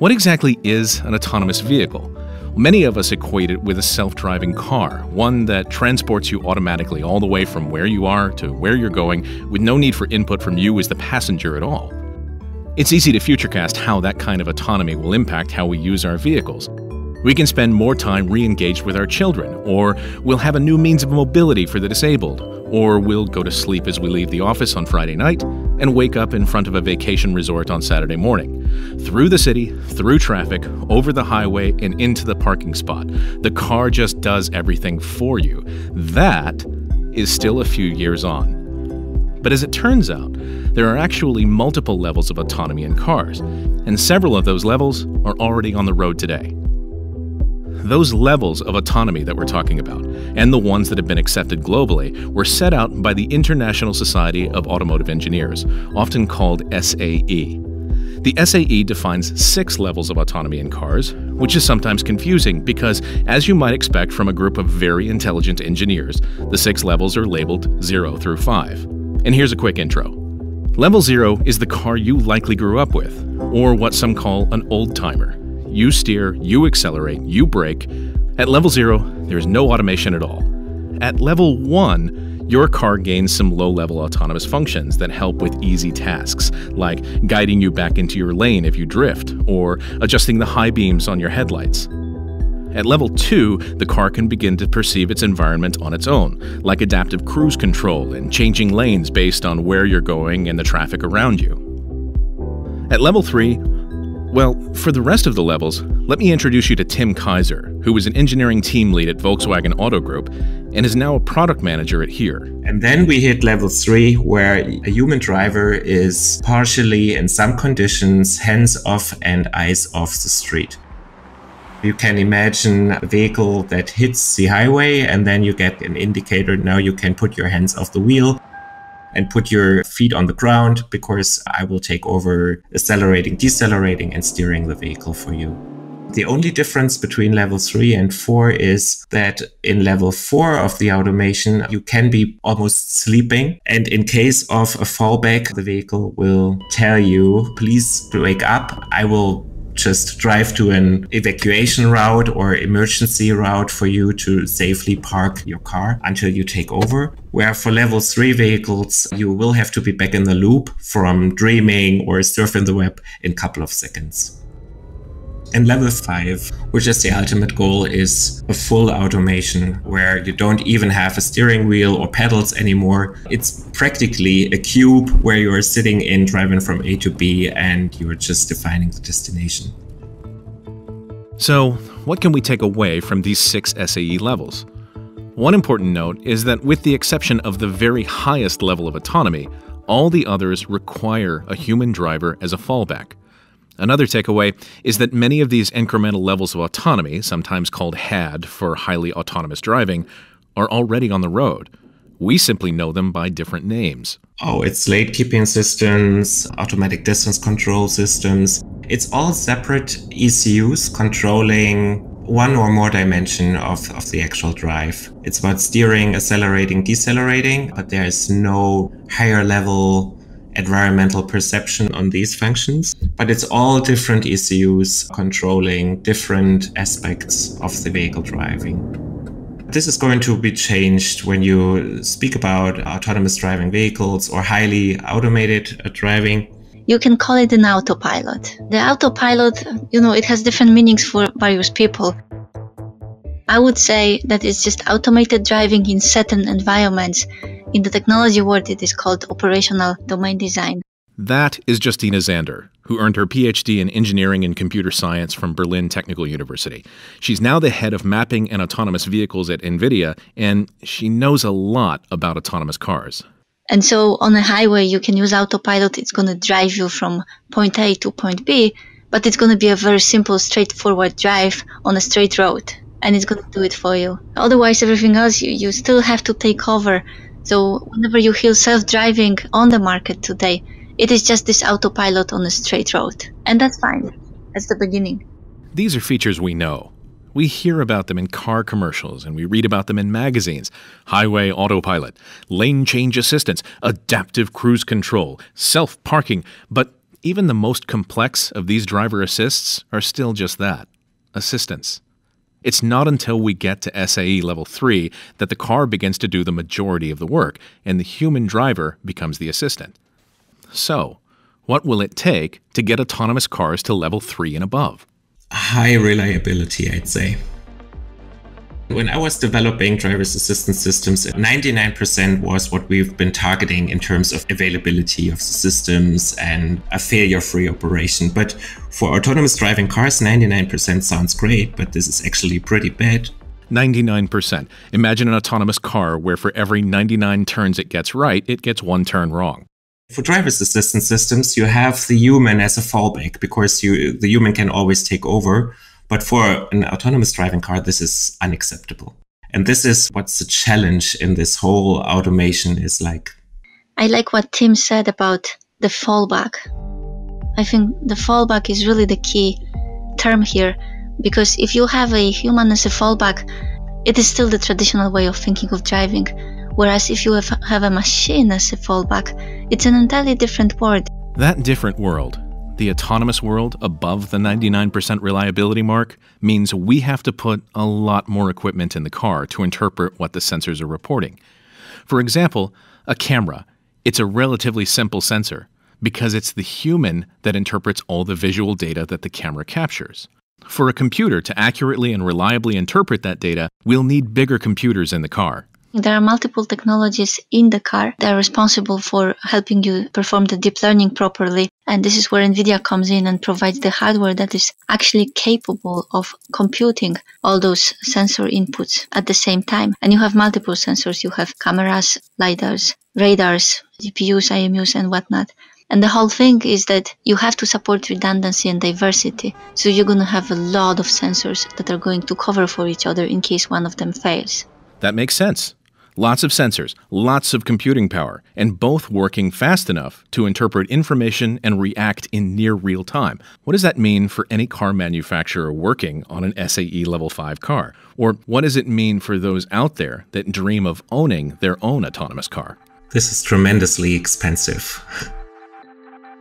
What exactly is an autonomous vehicle? Many of us equate it with a self driving car, one that transports you automatically all the way from where you are to where you're going, with no need for input from you as the passenger at all. It's easy to futurecast how that kind of autonomy will impact how we use our vehicles. We can spend more time re engaged with our children, or we'll have a new means of mobility for the disabled, or we'll go to sleep as we leave the office on Friday night and wake up in front of a vacation resort on Saturday morning. Through the city, through traffic, over the highway, and into the parking spot. The car just does everything for you. That is still a few years on. But as it turns out, there are actually multiple levels of autonomy in cars, and several of those levels are already on the road today. Those levels of autonomy that we're talking about, and the ones that have been accepted globally, were set out by the International Society of Automotive Engineers, often called SAE. The SAE defines six levels of autonomy in cars, which is sometimes confusing because, as you might expect from a group of very intelligent engineers, the six levels are labeled 0 through 5. And here's a quick intro. Level 0 is the car you likely grew up with, or what some call an old timer. You steer, you accelerate, you brake. At level 0, there's no automation at all. At level 1, your car gains some low level autonomous functions that help with easy tasks, like guiding you back into your lane if you drift, or adjusting the high beams on your headlights. At level 2, the car can begin to perceive its environment on its own, like adaptive cruise control and changing lanes based on where you're going and the traffic around you. At level 3, well, for the rest of the levels, let me introduce you to Tim Kaiser, who was an engineering team lead at Volkswagen Auto Group and is now a product manager at HERE. And then we hit level three, where a human driver is partially, in some conditions, hands off and eyes off the street. You can imagine a vehicle that hits the highway and then you get an indicator. Now you can put your hands off the wheel and put your feet on the ground because I will take over accelerating, decelerating, and steering the vehicle for you. The only difference between level 3 and 4 is that in level 4 of the automation, you can be almost sleeping. And in case of a fallback, the vehicle will tell you, please wake up. I will just drive to an evacuation route or emergency route for you to safely park your car until you take over. Where for level three vehicles, you will have to be back in the loop from dreaming or surfing the web in a couple of seconds. And level 5, which is the ultimate goal, is a full automation where you don't even have a steering wheel or pedals anymore. It's practically a cube where you're sitting in driving from A to B and you're just defining the destination. So, what can we take away from these six SAE levels? One important note is that, with the exception of the very highest level of autonomy, all the others require a human driver as a fallback. Another takeaway is that many of these incremental levels of autonomy, sometimes called HAD for highly autonomous driving, are already on the road. We simply know them by different names. Oh, it's lane keeping systems, automatic distance control systems. It's all separate ECUs controlling one or more dimension of, of the actual drive. It's about steering, accelerating, decelerating, but there is no higher level environmental perception on these functions, but it's all different ECUs controlling different aspects of the vehicle driving. This is going to be changed when you speak about autonomous driving vehicles or highly automated uh, driving. You can call it an autopilot. The autopilot, you know, it has different meanings for various people. I would say that it's just automated driving in certain environments in the technology world, it is called operational domain design. That is Justyna Zander, who earned her PhD in engineering and computer science from Berlin Technical University. She's now the head of mapping and autonomous vehicles at NVIDIA, and she knows a lot about autonomous cars. And so on a highway, you can use autopilot. It's going to drive you from point A to point B, but it's going to be a very simple, straightforward drive on a straight road. And it's going to do it for you. Otherwise, everything else, you, you still have to take over so whenever you hear self-driving on the market today, it is just this autopilot on a straight road. And that's fine. That's the beginning. These are features we know. We hear about them in car commercials and we read about them in magazines. Highway autopilot, lane change assistance, adaptive cruise control, self parking. But even the most complex of these driver assists are still just that assistance. It's not until we get to SAE level 3 that the car begins to do the majority of the work and the human driver becomes the assistant. So, what will it take to get autonomous cars to level 3 and above? High reliability, I'd say. When I was developing driver's assistance systems, 99% was what we've been targeting in terms of availability of the systems and a failure free operation. But for autonomous driving cars, 99% sounds great, but this is actually pretty bad. 99%. Imagine an autonomous car where for every 99 turns it gets right, it gets one turn wrong. For driver's assistance systems, you have the human as a fallback because you, the human can always take over. But for an autonomous driving car, this is unacceptable. And this is what's the challenge in this whole automation is like. I like what Tim said about the fallback. I think the fallback is really the key term here because if you have a human as a fallback, it is still the traditional way of thinking of driving. Whereas if you have, have a machine as a fallback, it's an entirely different world. That different world the autonomous world above the 99% reliability mark means we have to put a lot more equipment in the car to interpret what the sensors are reporting. For example, a camera. It's a relatively simple sensor because it's the human that interprets all the visual data that the camera captures. For a computer to accurately and reliably interpret that data, we'll need bigger computers in the car. There are multiple technologies in the car that are responsible for helping you perform the deep learning properly. And this is where NVIDIA comes in and provides the hardware that is actually capable of computing all those sensor inputs at the same time. And you have multiple sensors. You have cameras, LiDARs, radars, GPUs, IMUs, and whatnot. And the whole thing is that you have to support redundancy and diversity. So you're going to have a lot of sensors that are going to cover for each other in case one of them fails. That makes sense. Lots of sensors, lots of computing power, and both working fast enough to interpret information and react in near real time. What does that mean for any car manufacturer working on an SAE Level 5 car? Or what does it mean for those out there that dream of owning their own autonomous car? This is tremendously expensive.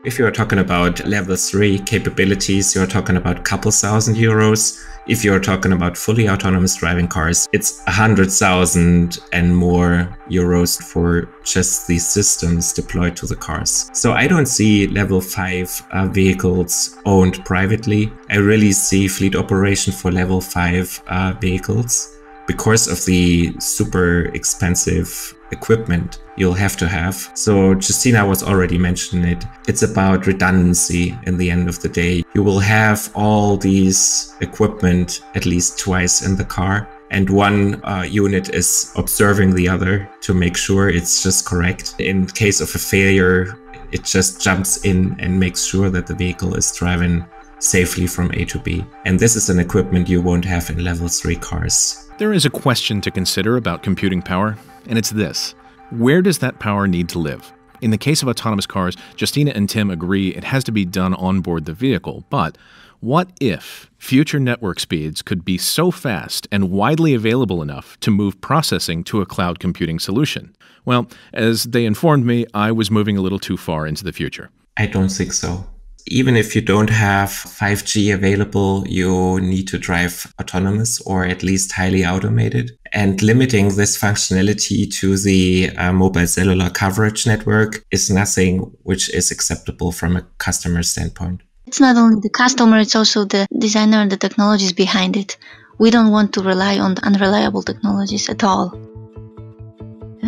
If you're talking about level 3 capabilities, you're talking about couple thousand euros. If you're talking about fully autonomous driving cars, it's a hundred thousand and more euros for just these systems deployed to the cars. So I don't see level 5 uh, vehicles owned privately. I really see fleet operation for level 5 uh, vehicles because of the super expensive equipment you'll have to have. So Justyna was already mentioning it. It's about redundancy in the end of the day. You will have all these equipment at least twice in the car and one uh, unit is observing the other to make sure it's just correct. In case of a failure, it just jumps in and makes sure that the vehicle is driving safely from A to B. And this is an equipment you won't have in level 3 cars. There is a question to consider about computing power and it's this Where does that power need to live? In the case of autonomous cars, Justyna and Tim agree it has to be done on board the vehicle, but what if future network speeds could be so fast and widely available enough to move processing to a cloud computing solution? Well, as they informed me, I was moving a little too far into the future. I don't think so even if you don't have 5G available, you need to drive autonomous or at least highly automated. And limiting this functionality to the uh, mobile cellular coverage network is nothing which is acceptable from a customer standpoint. It's not only the customer, it's also the designer and the technologies behind it. We don't want to rely on unreliable technologies at all.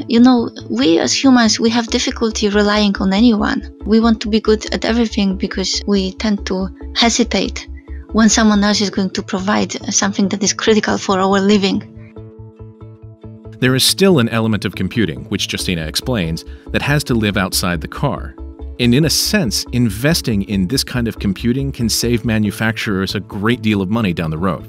You know, we as humans, we have difficulty relying on anyone. We want to be good at everything because we tend to hesitate when someone else is going to provide something that is critical for our living. There is still an element of computing, which Justyna explains, that has to live outside the car. And in a sense, investing in this kind of computing can save manufacturers a great deal of money down the road.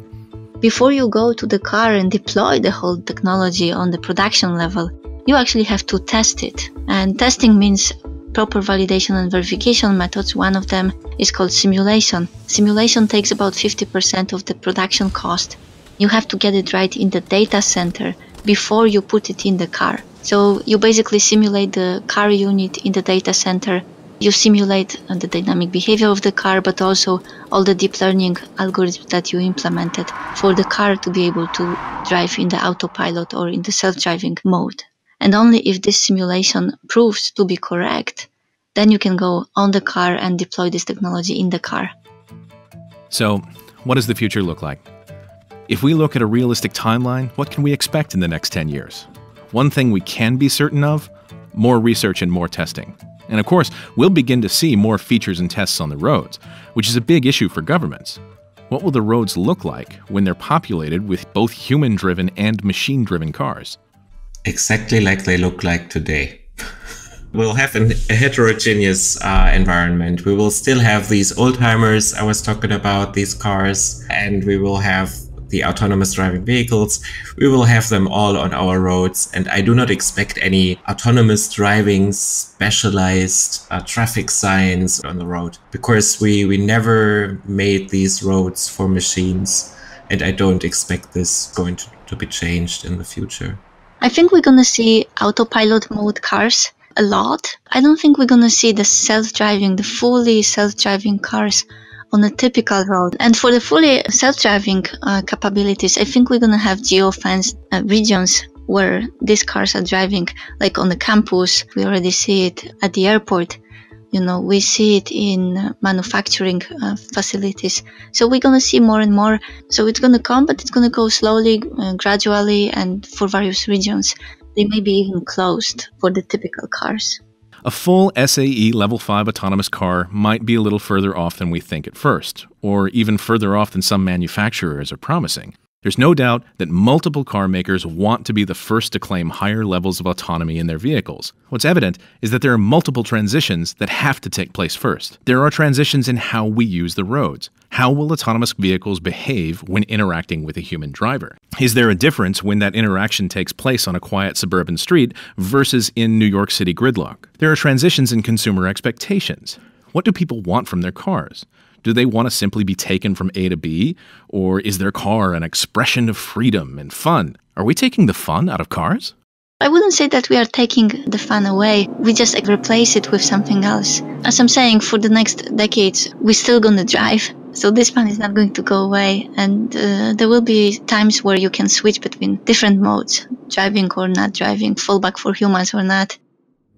Before you go to the car and deploy the whole technology on the production level, you actually have to test it. And testing means proper validation and verification methods. One of them is called simulation. Simulation takes about 50% of the production cost. You have to get it right in the data center before you put it in the car. So you basically simulate the car unit in the data center You simulate uh, the dynamic behavior of the car, but also all the deep learning algorithms that you implemented for the car to be able to drive in the autopilot or in the self driving mode. And only if this simulation proves to be correct, then you can go on the car and deploy this technology in the car. So, what does the future look like? If we look at a realistic timeline, what can we expect in the next 10 years? One thing we can be certain of more research and more testing. And of course, we'll begin to see more features and tests on the roads, which is a big issue for governments. What will the roads look like when they're populated with both human driven and machine driven cars? Exactly like they look like today. we'll have an, a heterogeneous uh, environment. We will still have these old timers I was talking about, these cars, and we will have the autonomous driving vehicles. We will have them all on our roads, and I do not expect any autonomous driving specialized uh, traffic signs on the road because we, we never made these roads for machines, and I don't expect this going to, to be changed in the future. I think we're going to see autopilot mode cars a lot. I don't think we're going to see the self driving, the fully self driving cars on a typical road. And for the fully self-driving uh, capabilities, I think we're going to have geo-fenced uh, regions where these cars are driving, like on the campus. We already see it at the airport. You know, we see it in manufacturing uh, facilities. So we're going to see more and more. So it's going to come, but it's going to go slowly, uh, gradually, and for various regions. They may be even closed for the typical cars. A full SAE Level 5 autonomous car might be a little further off than we think at first, or even further off than some manufacturers are promising. There's no doubt that multiple car makers want to be the first to claim higher levels of autonomy in their vehicles. What's evident is that there are multiple transitions that have to take place first. There are transitions in how we use the roads. How will autonomous vehicles behave when interacting with a human driver? Is there a difference when that interaction takes place on a quiet suburban street versus in New York City gridlock? There are transitions in consumer expectations. What do people want from their cars? Do they want to simply be taken from A to B? Or is their car an expression of freedom and fun? Are we taking the fun out of cars? I wouldn't say that we are taking the fun away. We just replace it with something else. As I'm saying, for the next decades, we're still going to drive. So this fun is not going to go away. And uh, there will be times where you can switch between different modes, driving or not driving, fallback for humans or not.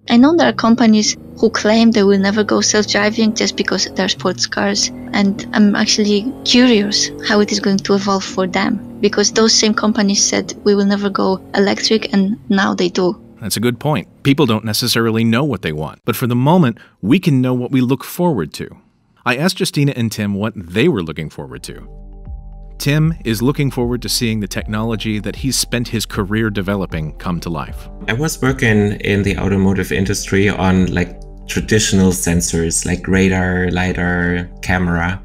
I know there are companies who claim they will never go self-driving just because they're sports cars and I'm actually curious how it is going to evolve for them because those same companies said we will never go electric and now they do. That's a good point. People don't necessarily know what they want, but for the moment, we can know what we look forward to. I asked Justyna and Tim what they were looking forward to. Tim is looking forward to seeing the technology that he's spent his career developing come to life. I was working in the automotive industry on like traditional sensors like radar, lidar, camera.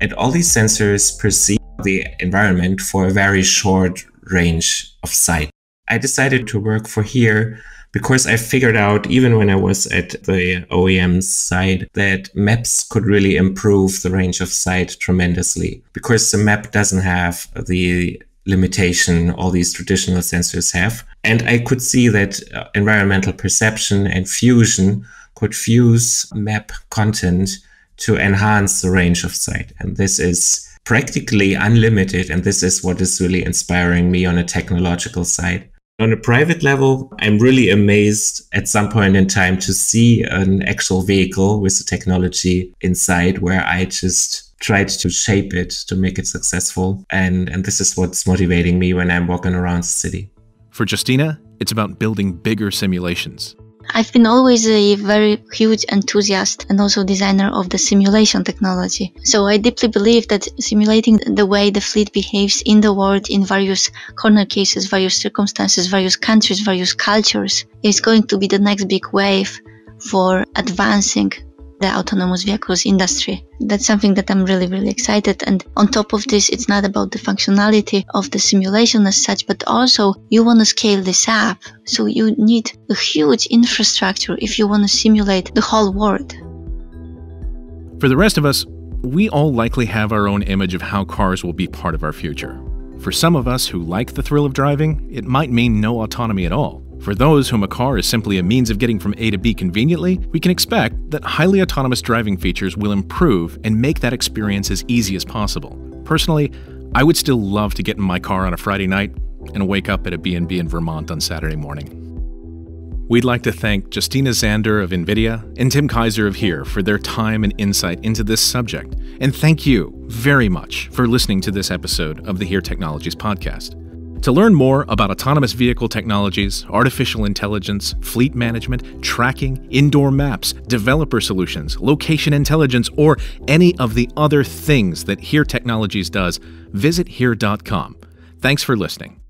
And all these sensors perceive the environment for a very short range of sight. I decided to work for HERE because I figured out, even when I was at the OEM side, that maps could really improve the range of sight tremendously because the map doesn't have the limitation all these traditional sensors have. And I could see that uh, environmental perception and fusion could fuse map content to enhance the range of sight. And this is practically unlimited. And this is what is really inspiring me on a technological side. On a private level, I'm really amazed at some point in time to see an actual vehicle with the technology inside where I just tried to shape it to make it successful. And, and this is what's motivating me when I'm walking around the city. For Justyna, it's about building bigger simulations. I've been always a very huge enthusiast and also designer of the simulation technology. So I deeply believe that simulating the way the fleet behaves in the world in various corner cases, various circumstances, various countries, various cultures is going to be the next big wave for advancing the autonomous vehicles industry. That's something that I'm really, really excited. And on top of this, it's not about the functionality of the simulation as such, but also you want to scale this up. So you need a huge infrastructure if you want to simulate the whole world. For the rest of us, we all likely have our own image of how cars will be part of our future. For some of us who like the thrill of driving, it might mean no autonomy at all. For those whom a car is simply a means of getting from A to B conveniently, we can expect that highly autonomous driving features will improve and make that experience as easy as possible. Personally, I would still love to get in my car on a Friday night and wake up at a B&B in Vermont on Saturday morning. We'd like to thank Justyna Zander of NVIDIA and Tim Kaiser of HERE for their time and insight into this subject. And thank you very much for listening to this episode of the HERE Technologies podcast. To learn more about autonomous vehicle technologies, artificial intelligence, fleet management, tracking, indoor maps, developer solutions, location intelligence, or any of the other things that HERE Technologies does, visit HERE.com. Thanks for listening.